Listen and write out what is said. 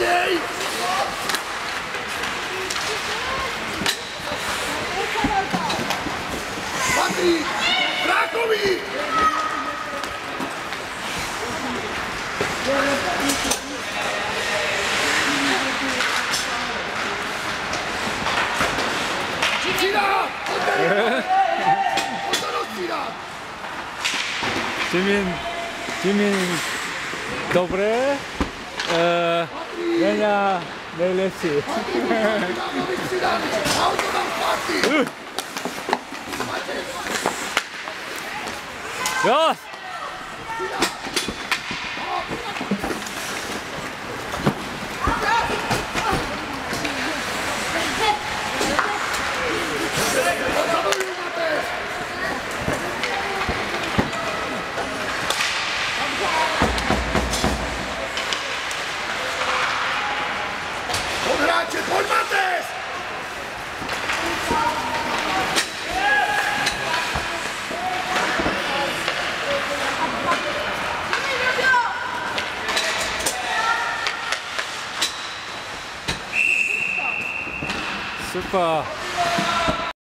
Ej! Patrik! Cina! Oto Cina! Jimin, Jimin dobry, e, Venha merecer. Jos! Yeah. Super.